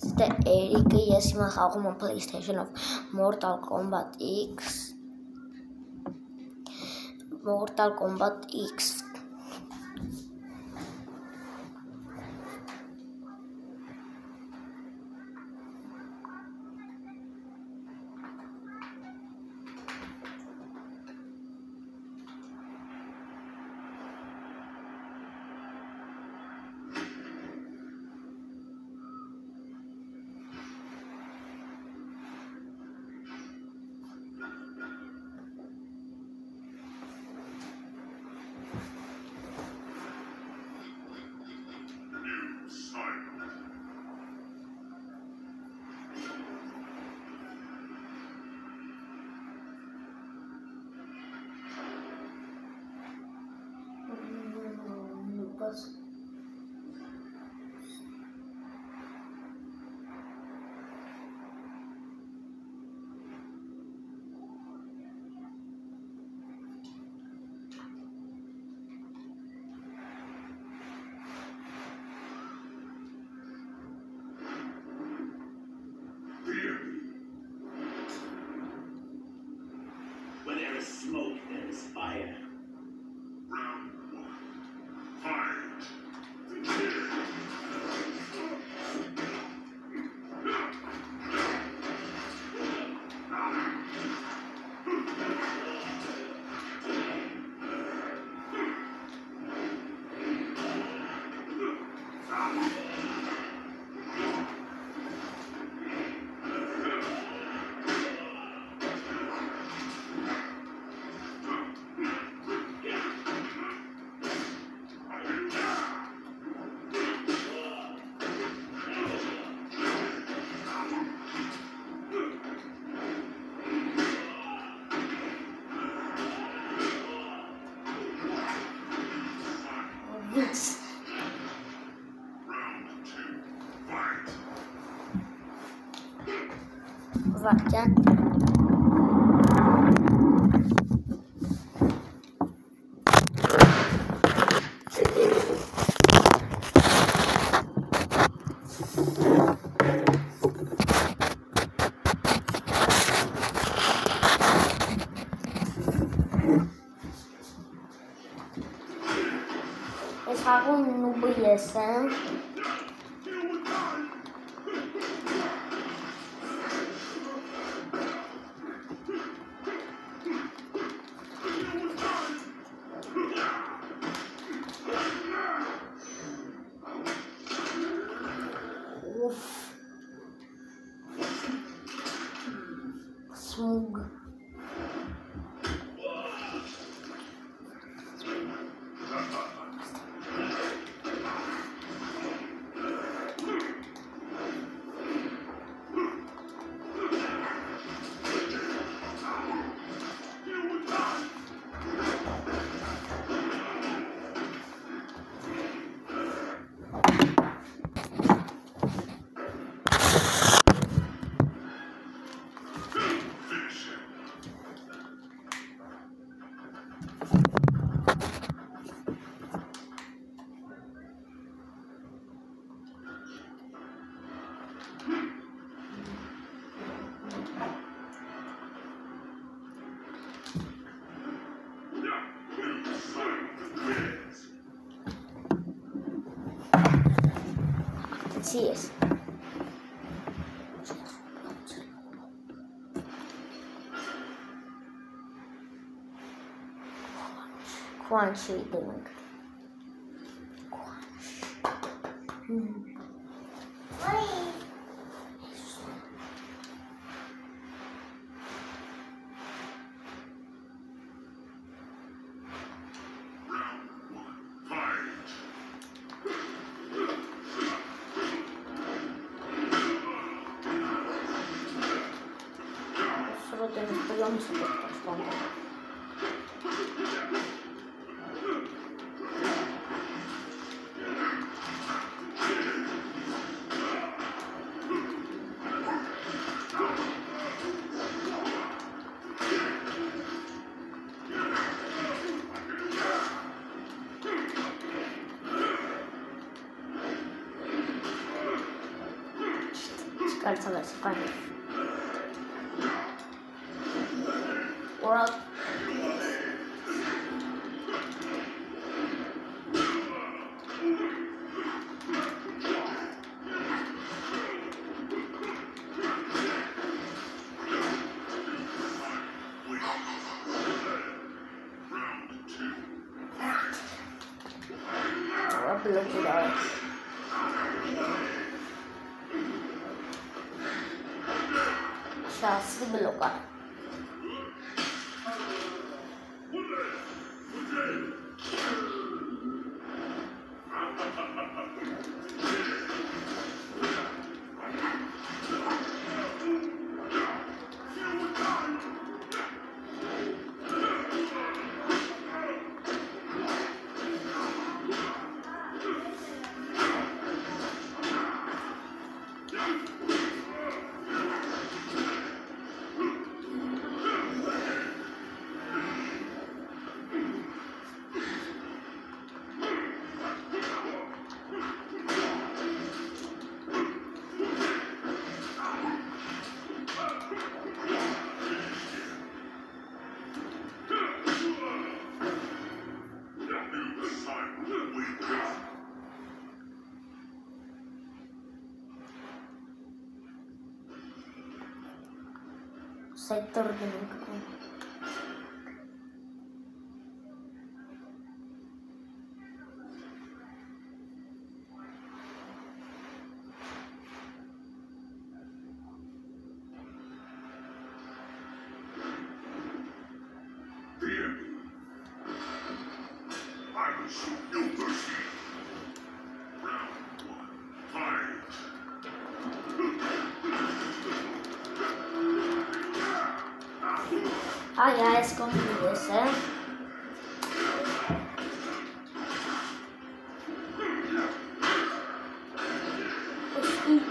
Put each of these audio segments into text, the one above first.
The y es imaginado como PlayStation of Mortal Kombat X. Mortal Kombat X. smoke, there is fire. Gracias. Yes. One shoe. subscribe to Let's fun. сайт Тординг.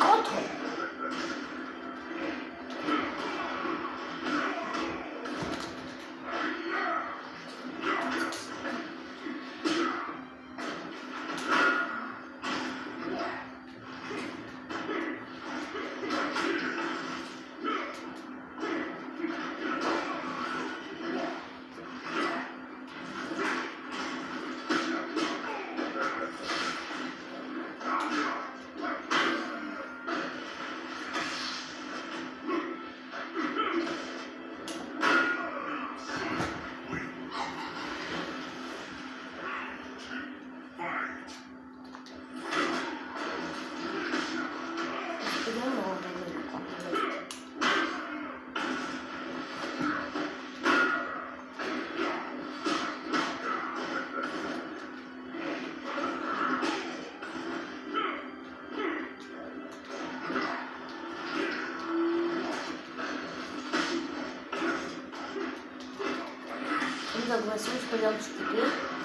火腿 пожалуйста, ты.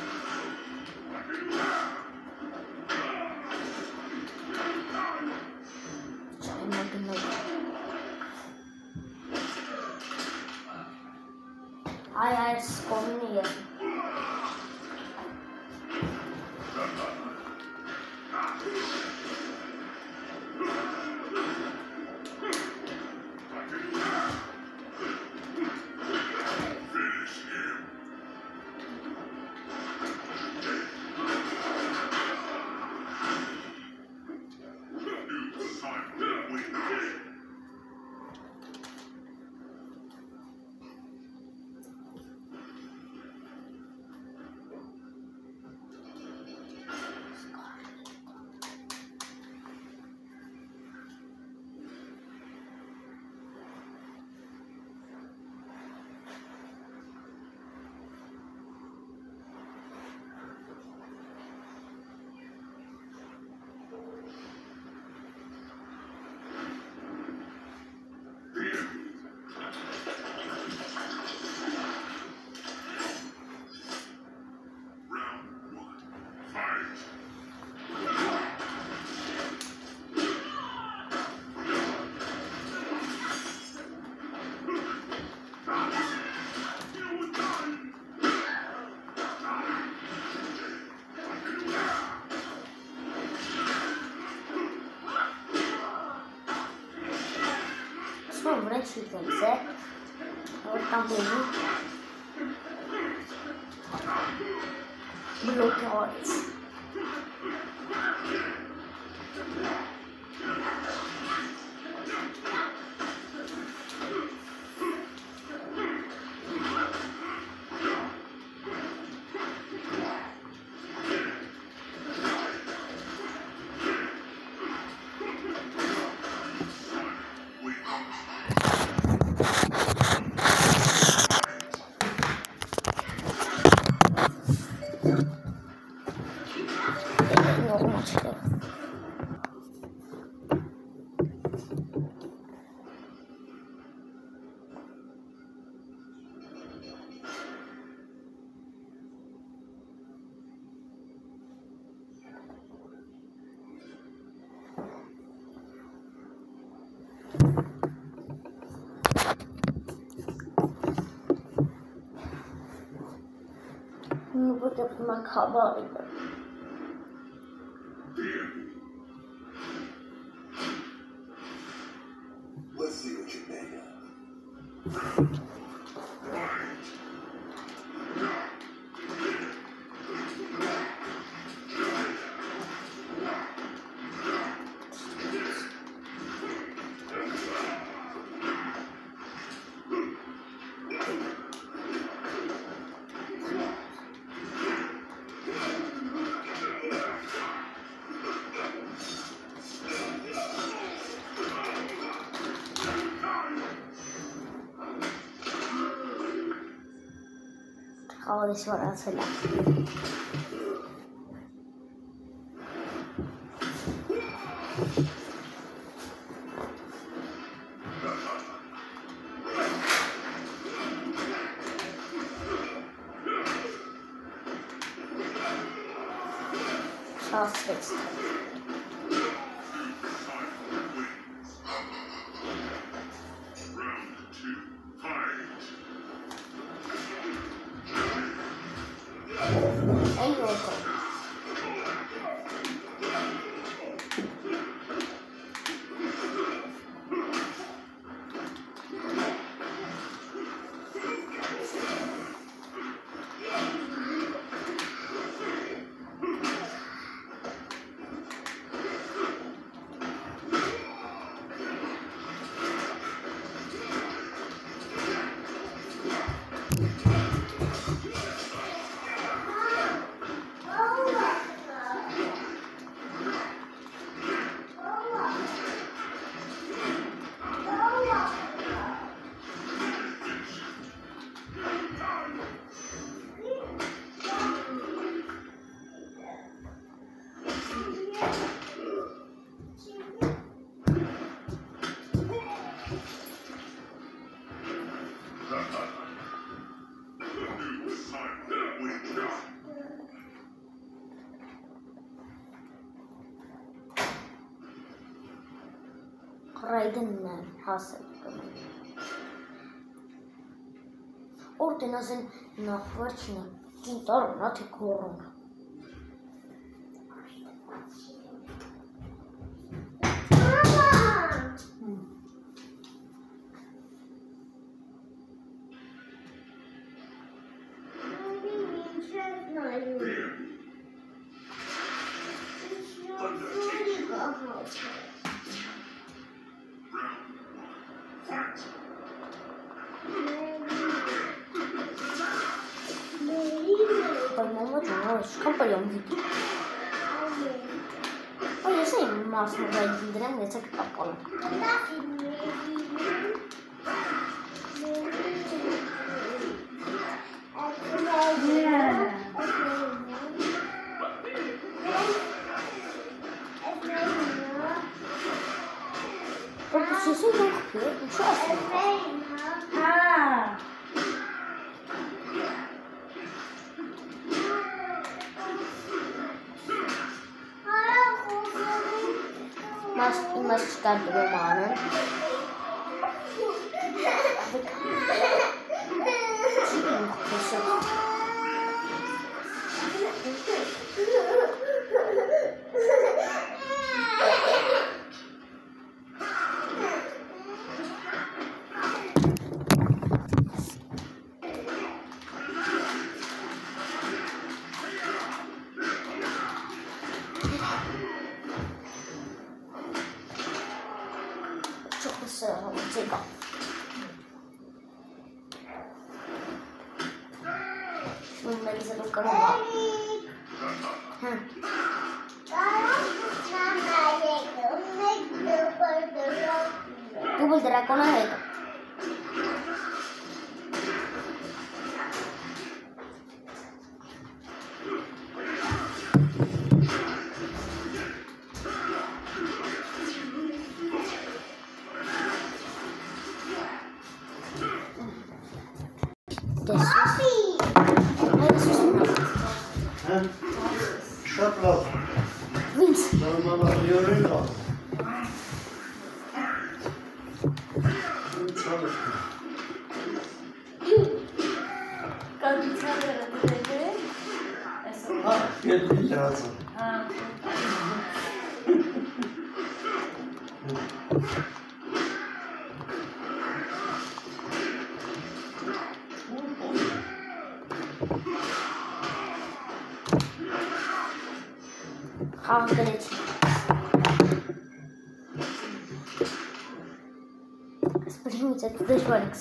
I had so many years. Chỉ cần xét. 就他妈考爆了。போய் சொல்ல I'll. Է հասել։ Օրդենազեն նախ վերջինը կինտարնա թե կորոնա։ 十岁都可以，不错。啊。Must, you must start doing morning.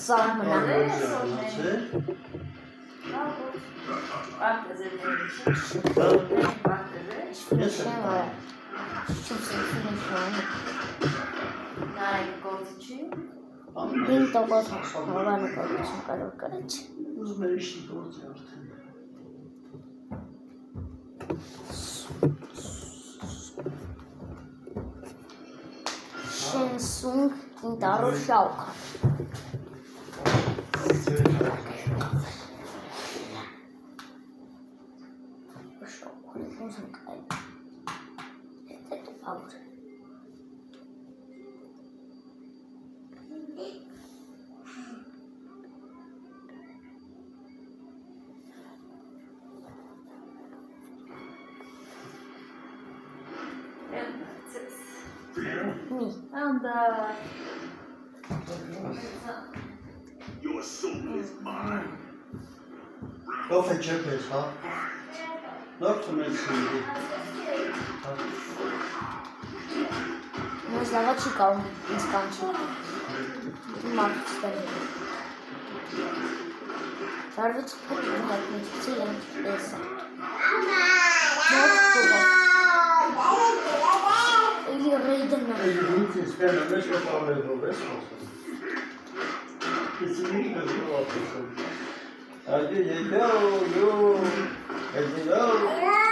սարմնաները սորները։ Նարեք գործ չի։ Հին տոկոս հավանը կործում կարող կրեց։ Ուզում էր իշտի գործ է արդեն։ Շենսունգ ինտարոր շաուքա։ Można zaczekał, nie skończył. Mam cztery. Zarwy ci podróżać, nie chcę jest. No, chyba. Ili rejdę na rejdę. Nic nie śpiewam, myślę, że mamy dobre sposób. Kesinlikle zor olsun. Hadi yeter oğlum. Hadi oğlum.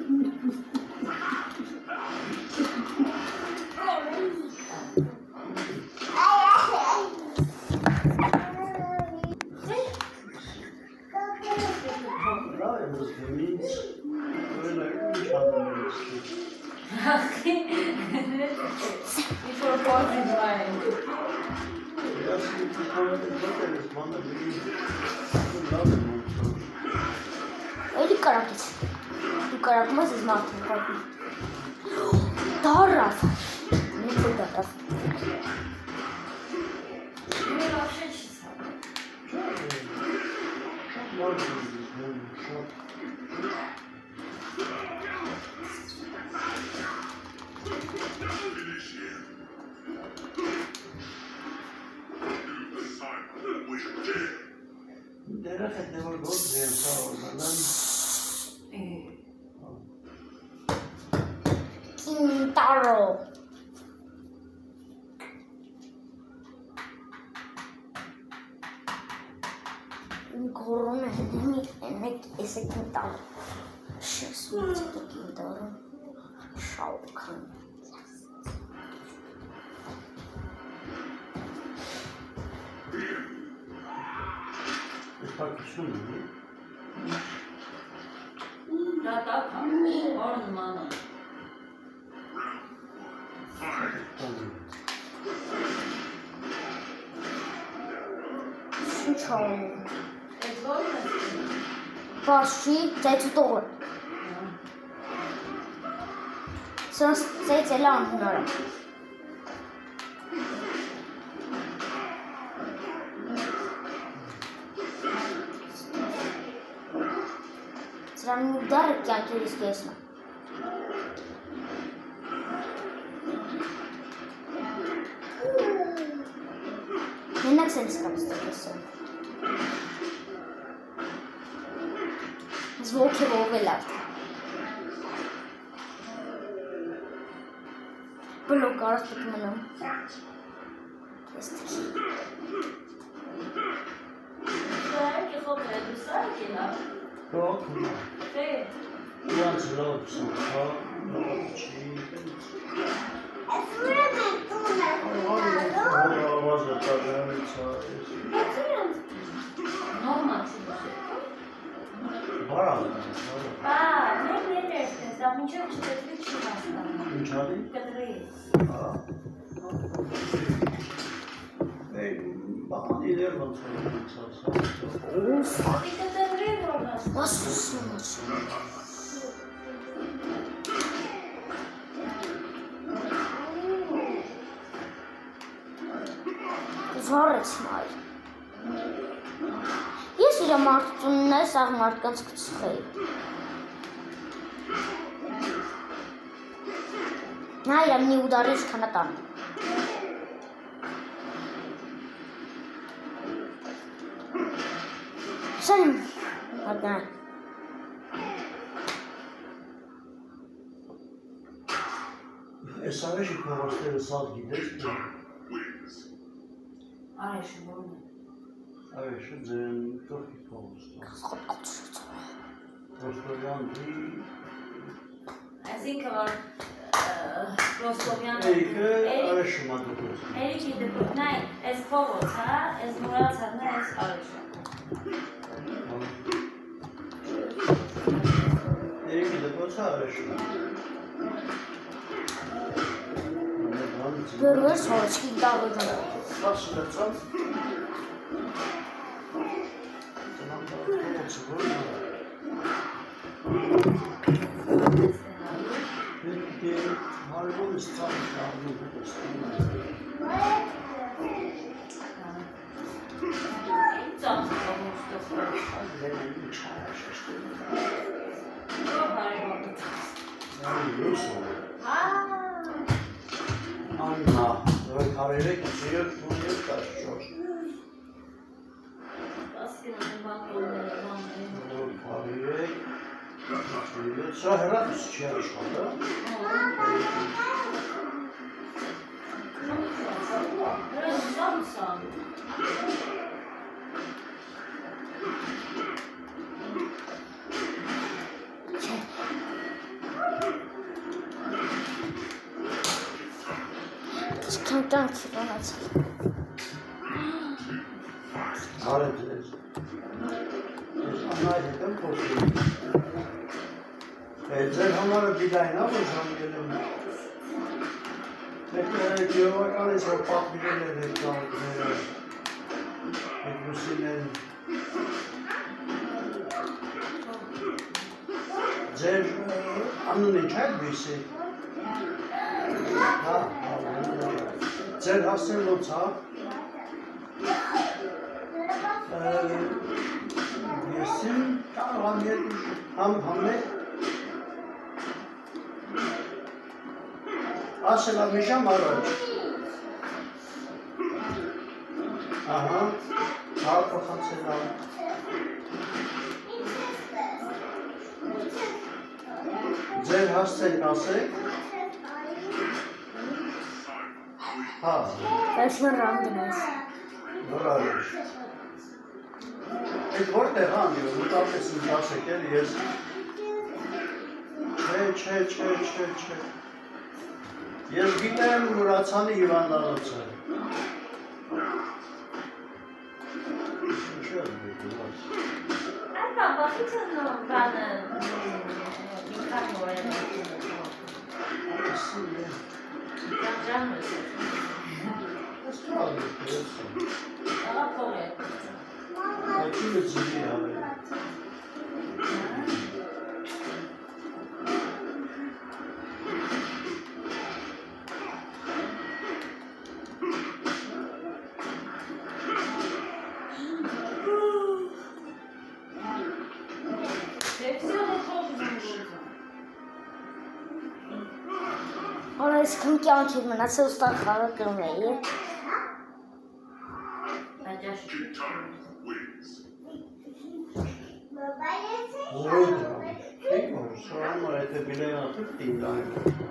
Olha o caraca. O caraca, mas vocês matam o caraca? Արո Գորում է մի մեկ էսեք մի տալ Շեսմից պետք եմ դարում շաուքան Իսպակություն ունի Դատակ հարմանը Շուչան։ Պաշի ծեցուտողը։ Սոնց ծեց էլ անհնորը։ Սրանու դարը կյանքերիս կեսնա։ Մենակ սենց կամս տեսում։ Զվոքի ողել ավ։ Բլոկ կարած պետք մնամ։ Տեստի։ Sai che copre, tu sai che la Yok. fe. Ulan sıra sıra. Çiğ. Nasıl sunulsun? Զորեց մայր։ Ես իր մարդությունն է սաղ մարդկանց կծխեի։ Նա իր մի ուդարի իշխանատան։ Սեն, հատնան։ Այս արեշի կողոստերը սալ գիտես. Ay şu bunu. արեշը ձեն կողքի կողոստը։ Ռոստովյան դի I think var Rostovyan. էիկը Erik, արեշը մատուկոս։ Erik de Nay, es Povos, ha? Es Murat, ha? Es Arışa. Էիկը դեպոց արեշը։ Բերվեր սորոչքի դավոջը։ Սասլեցան։ Tamam Quatsch, 120. Dann haben wir das Foto zurück. Mit dem halben ist Anna. Sonra karıyla gidiyor, buluyor, taşıyor. Karıyla gidiyor, sonra sıçıyor şu anda. Biraz uzak mı sağlıyor? Buradan çıkamayacak. Hareket. Anayetinden korkuyorum. Elden onları bir dayına bulsam dedim. Tekrar ediyor bak araysa bak bir de dedik kaldı. Müslümanın. Zer, anın içer bir şey. Ha, ha, Zer hastın olsa Yesim tamam yetmiş. Ham hamle. Asla mişam araç. Aha. Sağ bakalım selam. Zer hasten nasıl? Ha. Վերջին ռանդնես։ Նորարիչ։ Այդ որտեղ անդի, մտածես ինձ ասեկել ես։ Չէ, չէ, չէ, չէ, չէ։ Ես գիտեմ Մուրացյանի հիվանդանոցը։ Ինչ է դու։ Ay ben bakıyorum ben birkaç oraya Ասի է։ Yapacağım Աղա փող է։ Ակինը ջրի հավել։ Օրս քնքի անջի մնացել ստան խաղը կրում էի։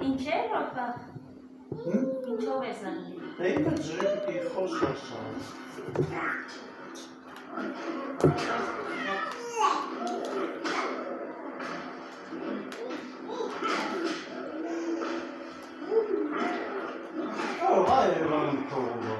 În ce Europa? În ce oveză? Ima džep i hošaša. Ovaj je vam to.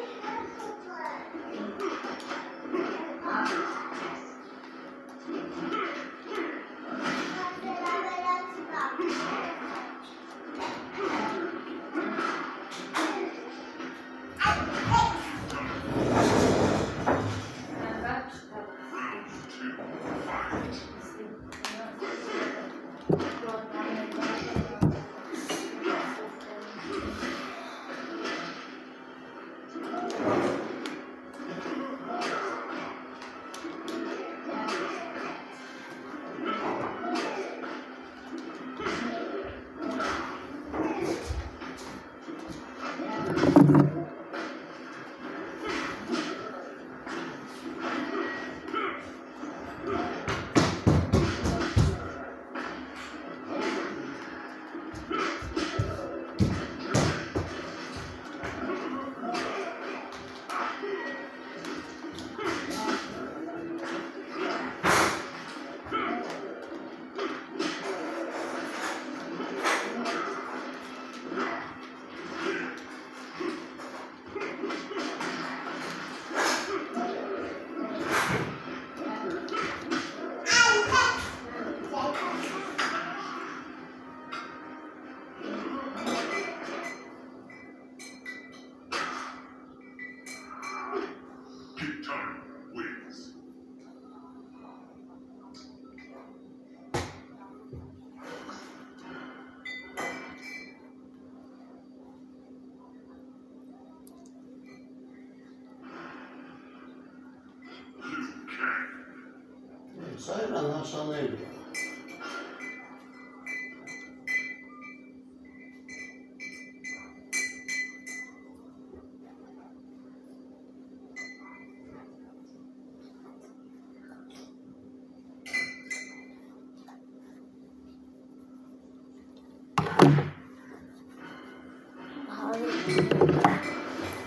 Звичайна наша небо.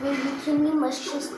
Ми відчинимо щось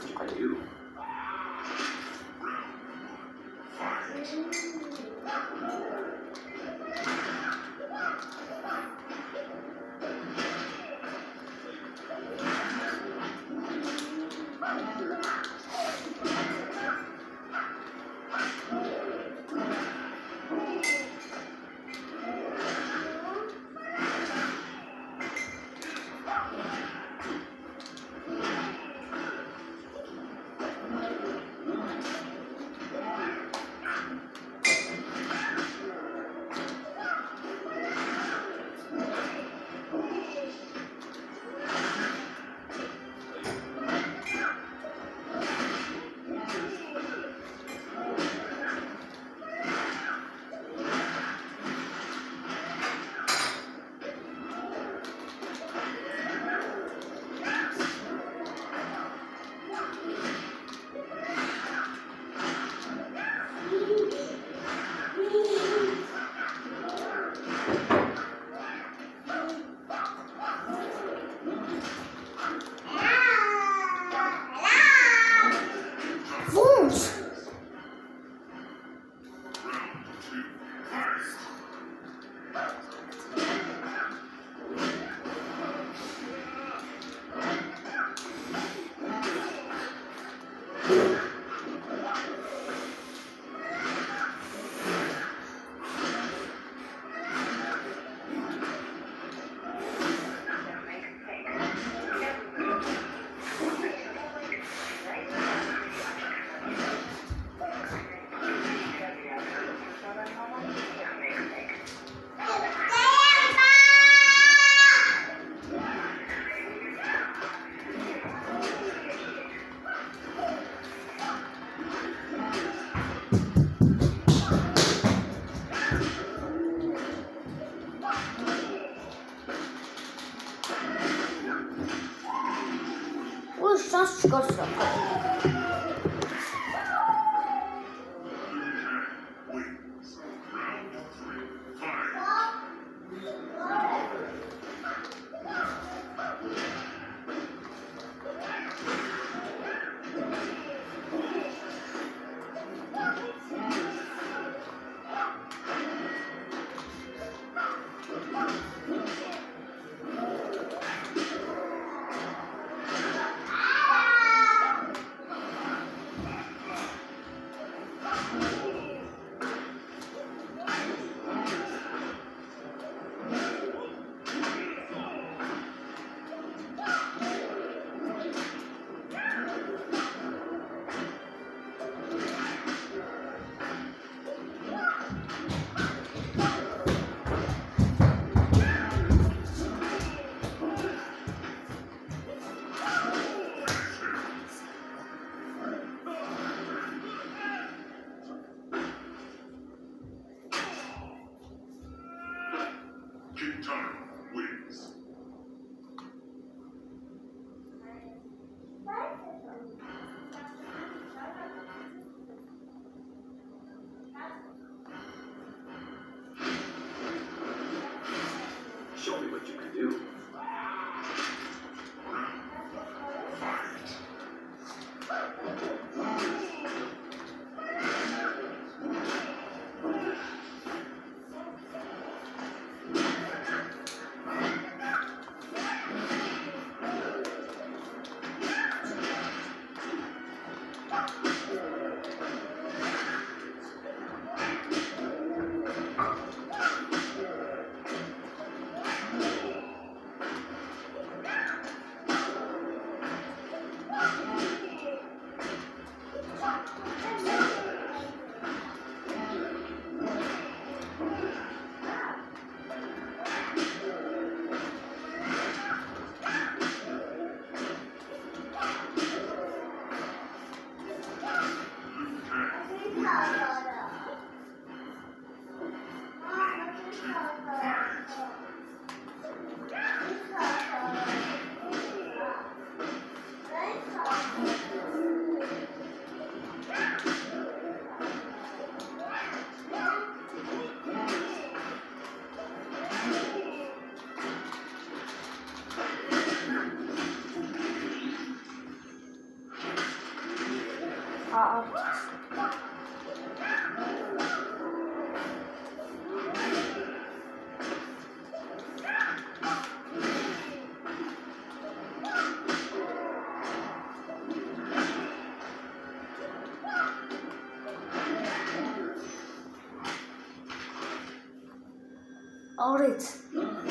Alright. Mm-hmm.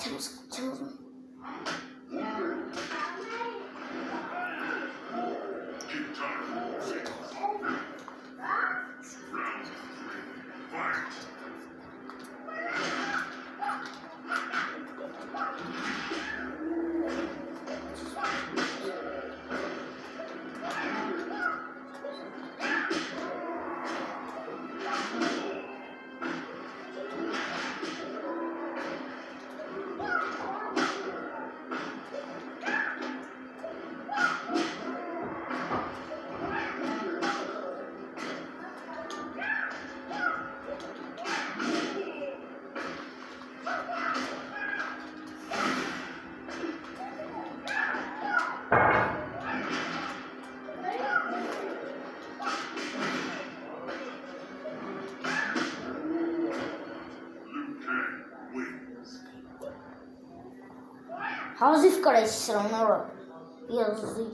Tell us, tell us. 我来吃了，我了，也是。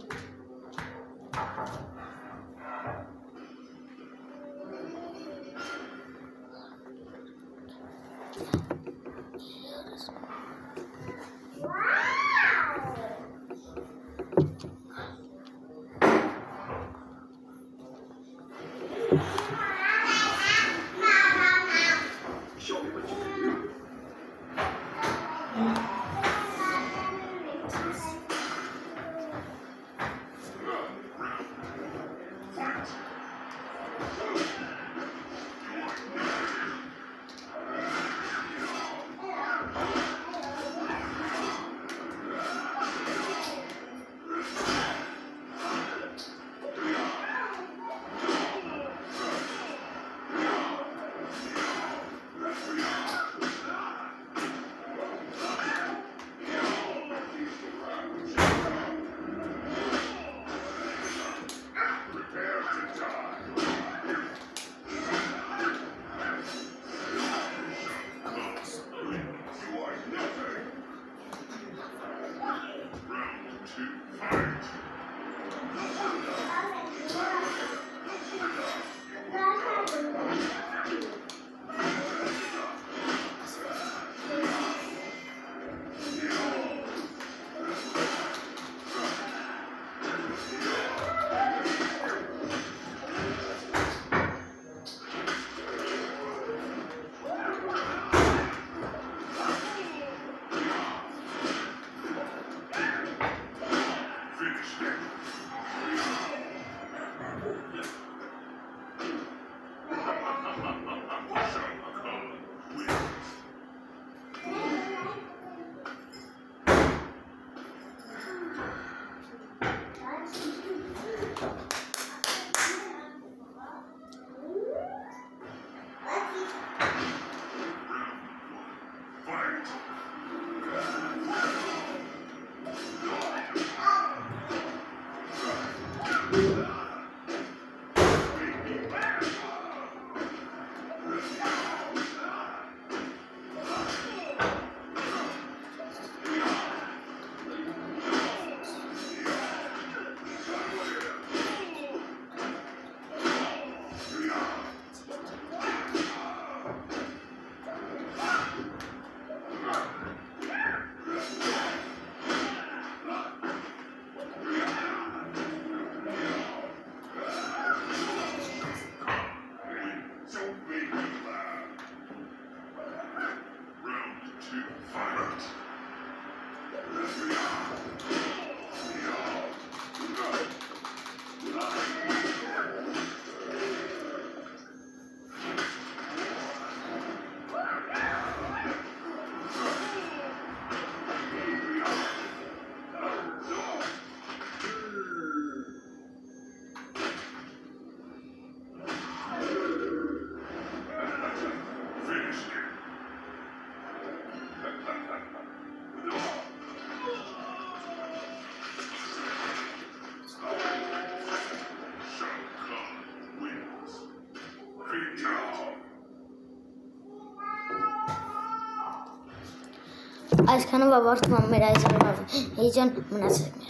Այսքանով ավարտվում է մեր այս վիդեոն։ Մնացեք